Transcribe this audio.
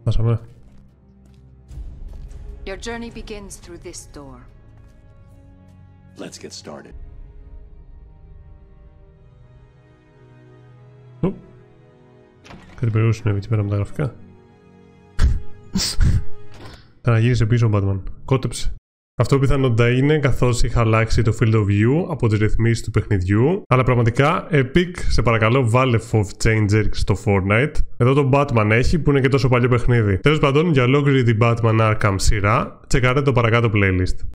Φτάσαμε. Your journey begins through this door. Let's get started. Ου. Κάτι περίεργο συνέβη εκεί πέρα με τα γραφικά. Ξαναγύρισε πίσω ο Batman. Κότεψε. Αυτό πιθανότατα είναι καθώς είχα αλλάξει το field of view από τις ρυθμίσεις του παιχνιδιού. Αλλά πραγματικά, Epic, σε παρακαλώ, βάλε FOV Changer στο Fortnite. Εδώ το Batman έχει που είναι και τόσο παλιό παιχνίδι. Τέλος πάντων, για ολόκληρη την Batman Arkham σειρά, τσεκάρετε το παρακάτω playlist.